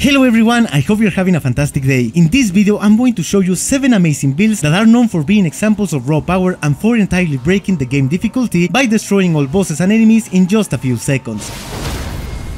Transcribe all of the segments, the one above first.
Hello everyone, I hope you're having a fantastic day. In this video I'm going to show you 7 amazing builds that are known for being examples of raw power and for entirely breaking the game difficulty by destroying all bosses and enemies in just a few seconds.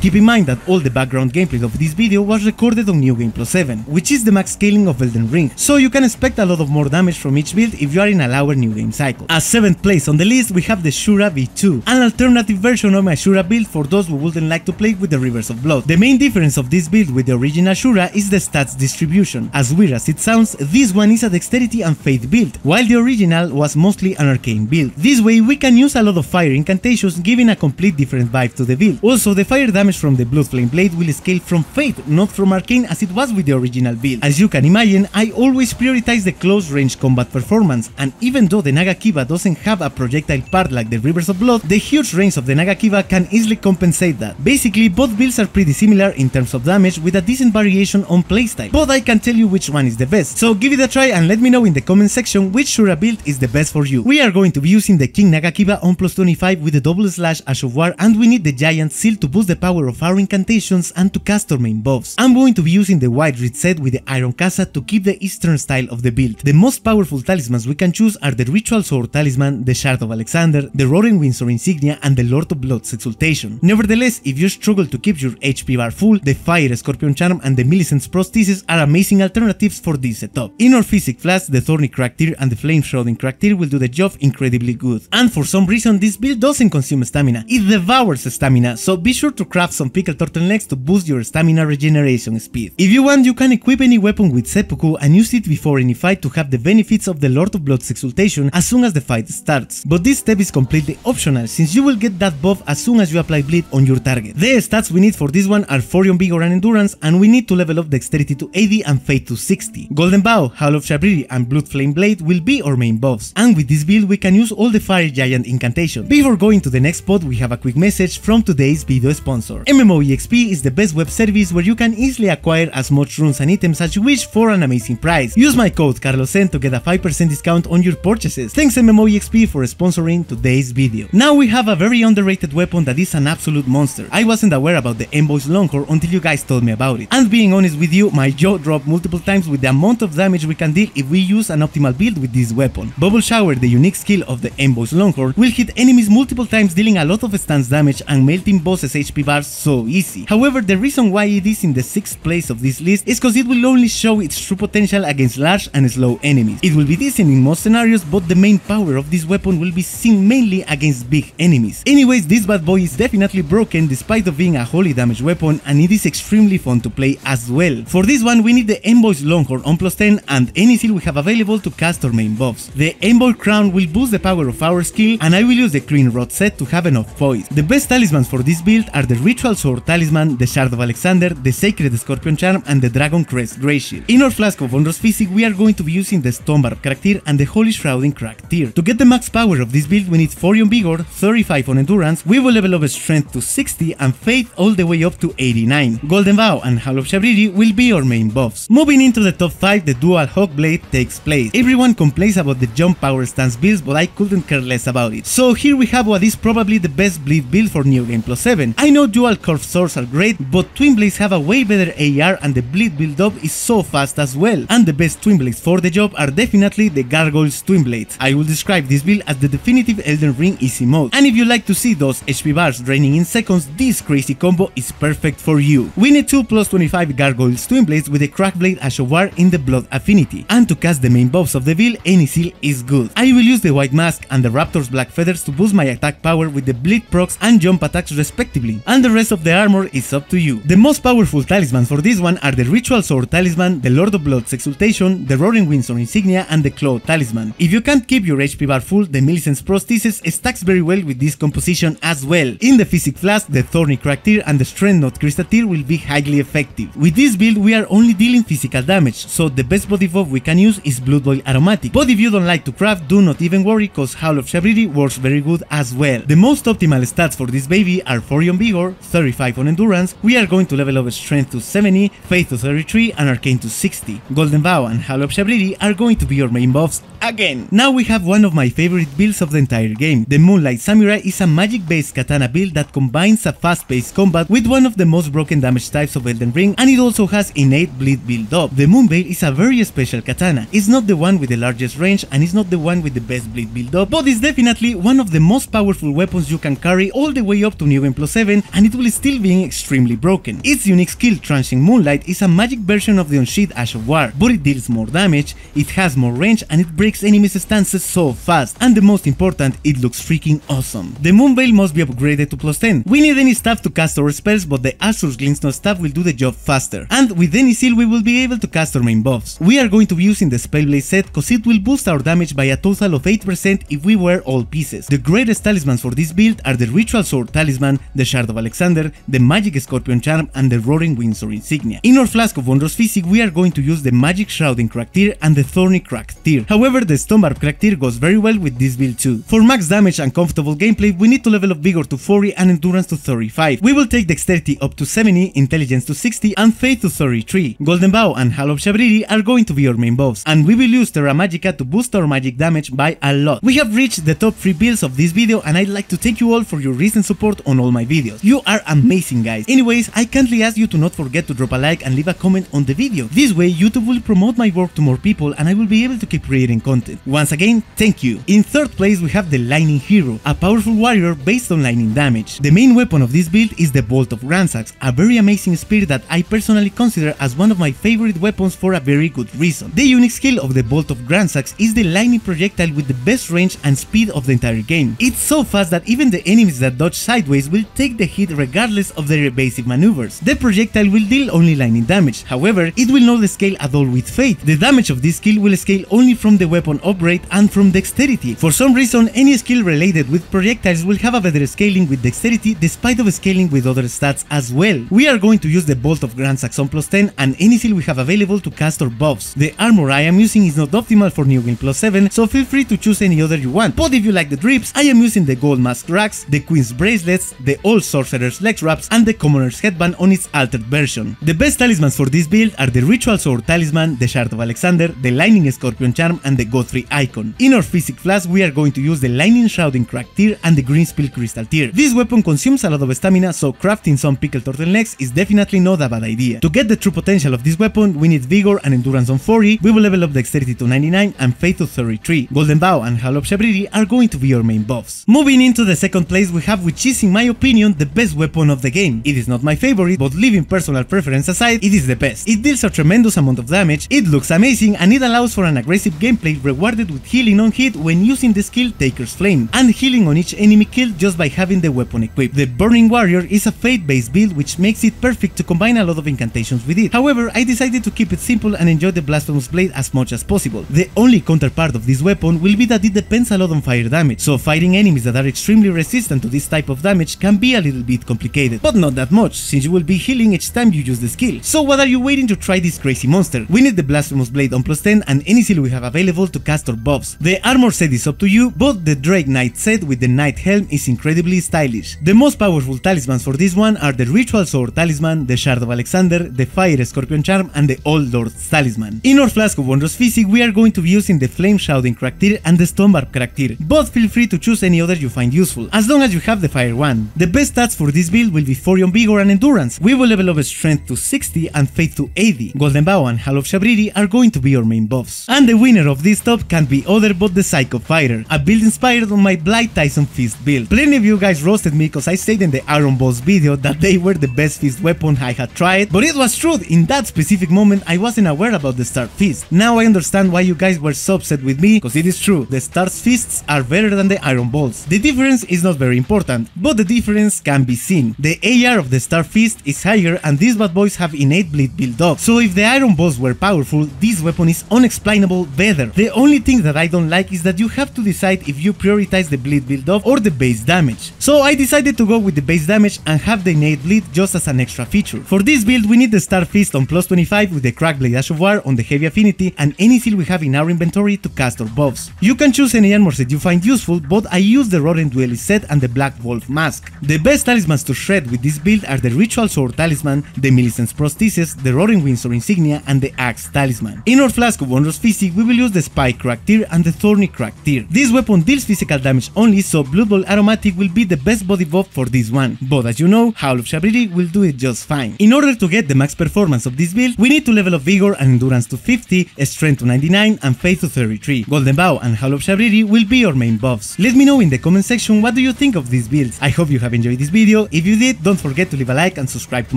Keep in mind that all the background gameplay of this video was recorded on New Game Plus 7, which is the max scaling of Elden Ring, so you can expect a lot of more damage from each build if you are in a lower New Game cycle. As 7th place on the list we have the Shura V2, an alternative version of my Shura build for those who wouldn't like to play with the Rivers of Blood. The main difference of this build with the original Shura is the stats distribution. As weird as it sounds, this one is a dexterity and faith build, while the original was mostly an arcane build. This way we can use a lot of fire incantations giving a complete different vibe to the build. Also the fire damage from the Blood Flame Blade will scale from Faith, not from Arcane as it was with the original build. As you can imagine, I always prioritize the close range combat performance, and even though the Nagakiba doesn't have a projectile part like the Rivers of Blood, the huge range of the Nagakiba can easily compensate that. Basically, both builds are pretty similar in terms of damage with a decent variation on playstyle, but I can tell you which one is the best. So give it a try and let me know in the comment section which Shura build is the best for you. We are going to be using the Keen Nagakiba on plus 25 with the double slash Ash of War and we need the Giant Seal to boost the power of our incantations and to cast main buffs. I'm going to be using the White Reed set with the Iron Kasa to keep the Eastern style of the build. The most powerful talismans we can choose are the Ritual Sword Talisman, the Shard of Alexander, the Rotten Winged Sword Insignia and the Lord of Blood's Exultation. Nevertheless, if you struggle to keep your HP bar full, the Fire Scorpion Charm and the Millicent's Prosthesis are amazing alternatives for this setup. In our Physic Flask, the Thorny Cracked Tear and the Flame Shrouding Cracked Tear will do the job incredibly good. And for some reason this build doesn't consume stamina, it devours stamina, so be sure to craft some pickled turtlenecks to boost your stamina regeneration speed. If you want, you can equip any weapon with seppuku and use it before any fight to have the benefits of the Lord of Blood's exultation as soon as the fight starts. But this step is completely optional since you will get that buff as soon as you apply bleed on your target. The stats we need for this one are Forion Vigor and Endurance and we need to level up Dexterity to 80 and Faith to 60. Golden Vow, Howl of Shabriri and Blood Flame Blade will be our main buffs, and with this build we can use all the Fire Giant incantation. Before going to the next spot we have a quick message from today's video sponsor. MMOEXP is the best web service where you can easily acquire as much runes and items as you wish for an amazing price. Use my code CarlosN to get a 5% discount on your purchases. Thanks MMOEXP for sponsoring today's video. Now we have a very underrated weapon that is an absolute monster. I wasn't aware about the Envoy's Longhorn until you guys told me about it. And being honest with you, my jaw dropped multiple times with the amount of damage we can deal if we use an optimal build with this weapon. Bubble Shower, the unique skill of the Envoy's Longhorn, will hit enemies multiple times dealing a lot of stance damage and melting bosses HP bars so easy. However, the reason why it is in the 6th place of this list is cause it will only show its true potential against large and slow enemies. It will be decent in most scenarios, but the main power of this weapon will be seen mainly against big enemies. Anyways, this bad boy is definitely broken despite of being a holy damage weapon and it is extremely fun to play as well. For this one we need the Envoy's Longhorn on plus 10 and any seal we have available to cast our main buffs. The Envoy Crown will boost the power of our skill and I will use the Cleanrot set to have enough poise. The best talismans for this build are the Ritual Sword Talisman, the Shard of Alexander, the Sacred Scorpion Charm and the Dragon Crest Greatshield. In our Flask of Wondrous Physic we are going to be using the Stonebarb Cracked Tear and the Holy Shrouding Cracked Tear. To get the max power of this build we need 40 on Vigor, 35 on Endurance, we will level up Strength to 60 and Faith all the way up to 89. Golden Vow and Howl of Shabriri will be our main buffs. Moving into the top 5 the Dual Hawk Blade takes place. Everyone complains about the jump power stance builds but I couldn't care less about it. So here we have what is probably the best bleed build for New Game Plus 7. I know dual curved swords are great but Twin Blades have a way better AR and the bleed build up is so fast as well. And the best Twin Blades for the job are definitely the Gargoyle's Twin Blades. I will describe this build as the definitive Elden Ring easy mode. And if you like to see those HP bars draining in seconds, this crazy combo is perfect for you. We need 2 plus 25 Gargoyle's Twin Blades with a Cragblade Ash of War in the Blood Affinity. And to cast the main buffs of the build, any seal is good. I will use the White Mask and the Raptor's Black Feathers to boost my attack power with the Bleed procs and jump attacks respectively. And the rest of the armor is up to you. The most powerful talismans for this one are the Ritual Sword Talisman, the Lord of Blood's Exultation, the Rotten Winged Sword Insignia and the Claw Talisman. If you can't keep your HP bar full, the Millicent's Prosthesis stacks very well with this composition as well. In the Physic Flask, the Thorny Cracktire and the Strength Knot Crystal Tear will be highly effective. With this build we are only dealing physical damage, so the best body buff we can use is Blood Boil Aromatic. But if you don't like to craft, do not even worry cause Howl of Shabriri works very good as well. The most optimal stats for this baby are 40 on Vigor, 35 on Endurance, we are going to level up Strength to 70, Faith to 33 and Arcane to 60. Golden Vow and Howl of Shabriri are going to be your main buffs again. Now we have one of my favorite builds of the entire game. The Moonlight Samurai is a magic based katana build that combines a fast paced combat with one of the most broken damage types of Elden Ring and it also has innate bleed build up. The Moonveil is a very special katana. It's not the one with the largest range and it's not the one with the best bleed build up, but it's definitely one of the most powerful weapons you can carry all the way up to New Game Plus 7 and it will still be extremely broken. Its unique skill Transient Moonlight is a magic version of the Unsheathed Ash of War, but it deals more damage, it has more range and it breaks enemies' stances so fast, and the most important, it looks freaking awesome. The Moonveil must be upgraded to plus 10. We need any staff to cast our spells, but the Azur's Glintstone staff will do the job faster, and with any seal we will be able to cast our main buffs. We are going to be using the Spellblade set cause it will boost our damage by a total of 8% if we wear all pieces. The greatest talismans for this build are the Ritual Sword Talisman, the Shard of Alexander, the Magic Scorpion Charm and the Rotten Winged Sword Insignia. In our Flask of Wondrous Physic we are going to use the Magic Shrouding Cracked Tear and the Thorny Cracked Tear. However, the Stonebarb Cracked Tear goes very well with this build too. For max damage and comfortable gameplay, we need to level up Vigor to 40 and Endurance to 35. We will take Dexterity up to 70, Intelligence to 60 and Faith to 33. Golden Vow and Howl of Shabriri are going to be our main buffs, and we will use Terra Magicus to boost our magic damage by a lot. We have reached the top 3 builds of this video and I'd like to thank you all for your recent support on all my videos. You are amazing guys. Anyways, I kindly ask you to not forget to drop a like and leave a comment on the video. This way YouTube will promote my work to more people and I will be able to keep creating content. Once again, thank you. In third place we have the Lightning Hero, a powerful warrior based on lightning damage. The main weapon of this build is the Bolt of Gransax, a very amazing spear that I personally consider as one of my favorite weapons for a very good reason. The unique skill of the Bolt of Gransax is the lightning projectile with the best range and speed of the entire game. It's so fast that even the enemies that dodge sideways will take the hit regardless of their evasive maneuvers. The projectile will deal only lightning damage, however, it will not scale at all with Faith. The damage of this skill will scale only from the weapon upgrade and from dexterity. For some reason, any skill related with projectiles will have a better scaling with dexterity despite of scaling with other stats as well. We are going to use the Bolt of Gransax on plus 10 and any skill we have available to cast or buffs. The armor I am using is not optimal for New Game Plus 7, so feel free to choose any other you want. But if you like the drips, I am using the Goldmask's Rags, the Queen's Bracelets, the Old Sorcerer's Leg Wraps, and the Commoner's Headband on its altered version. The best talismans for this build are the Ritual Sword Talisman, the Shard of Alexander, the Lightning Scorpion Charm, and the Godfrey Icon. In our Physic Flask, we are going to use the Lightning Shrouding Cracked Tear and the Green Spill Crystal Tear. This weapon consumes a lot of stamina, so crafting some pickled turtlenecks is definitely not a bad idea. To get the true potential of this weapon, we need Vigor and Endurance on 40, we will level up Dexterity to 99 and Faith to 33. Golden Vow and Howl of Shabriri are going to be our main buffs. Moving into the second place we have which is in my opinion the best weapon of the game. It is not my favorite, but leaving personal preference aside, it is the best. It deals a tremendous amount of damage, it looks amazing and it allows for an aggressive gameplay rewarded with healing on hit when using the skill Taker's Flame, and healing on each enemy killed just by having the weapon equipped. The Burning Warrior is a fate based build which makes it perfect to combine a lot of incantations with it. However, I decided to keep it simple and enjoy the Blasphemous Blade as much as possible. The only counterpart of this weapon will be that it depends a lot on fire damage, so fighting enemies that are extremely resistant to this type of damage can be a little bit complicated, but not that much, since you will be healing each time you use the skill. So what are you waiting to try this crazy monster? We need the Blasphemous Blade on plus 10 and any seal we have available to cast buffs. The armor set is up to you, but the Drake Knight set with the Knight Helm is incredibly stylish. The most powerful talismans for this one are the Ritual Sword Talisman, the Shard of Alexander, the Fire Scorpion Charm, and the Old Lord's Talisman. In our Flask of Wondrous Physic, we are going to be using the Flame Shrouding Cracked and the Stonebarb Cracked Tear, but feel free to choose any other you find useful, as long as you have the Fire one. The best stats for this build will be 40 Vigor and Endurance. We will level up Strength to 60 and Faith to 80. Golden Vow and Howl of Shabriri are going to be your main buffs. And the winner of this top can't be other but the Psycho Fighter, a build inspired on my Blight Tyson Fist build. Plenty of you guys roasted me cause I said in the Iron Balls video that they were the best fist weapon I had tried, but it was true, in that specific moment I wasn't aware about the Star Fist. Now I understand why you guys were so upset with me, cause it is true, the Star's fists are better than the Iron Balls. The difference is not very important, but the difference can be seen. The AR of the Star Fist is higher and these bad boys have innate bleed build up, so if the Iron Balls were powerful, this weapon is unexplainable better. The only thing that I don't like is that you have to decide if you prioritize the bleed build up or the base damage. So I decided to go with the base damage and have the innate bleed just as an extra feature. For this build we need the Star Fist on plus 25 with the Cragblade Ash of War on the heavy affinity and any seal we have in our inventory to cast our buffs. You can choose any armor set you find useful, but I use the Rotten Duelist set and the Black Wolf mask. The best talismans to shred with this build are the Ritual Sword Talisman, the Millicent's Prosthesis, the Rotten Winged Sword Insignia, and the Axe Talisman. In our Flask of Wondrous Physic, we will use the Spike Cracked Tear and the Thorny Cracked Tear. This weapon deals physical damage only, so Blood Boil Aromatic will be the best body buff for this one, but as you know, Howl of Shabriri will do it just fine. In order to get the max performance of this build, we need to level up Vigor and Endurance to 50, Strength to 99 and Faith to 33. Golden Vow and Howl of Shabriri will be your main buffs. Let me know in the comment section what do you think of these builds. I hope you have enjoyed this video. If you did, don't forget to leave a like and subscribe to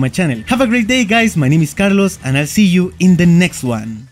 my channel. Have a great day guys, my name is Carlos and I'll see you in the next one.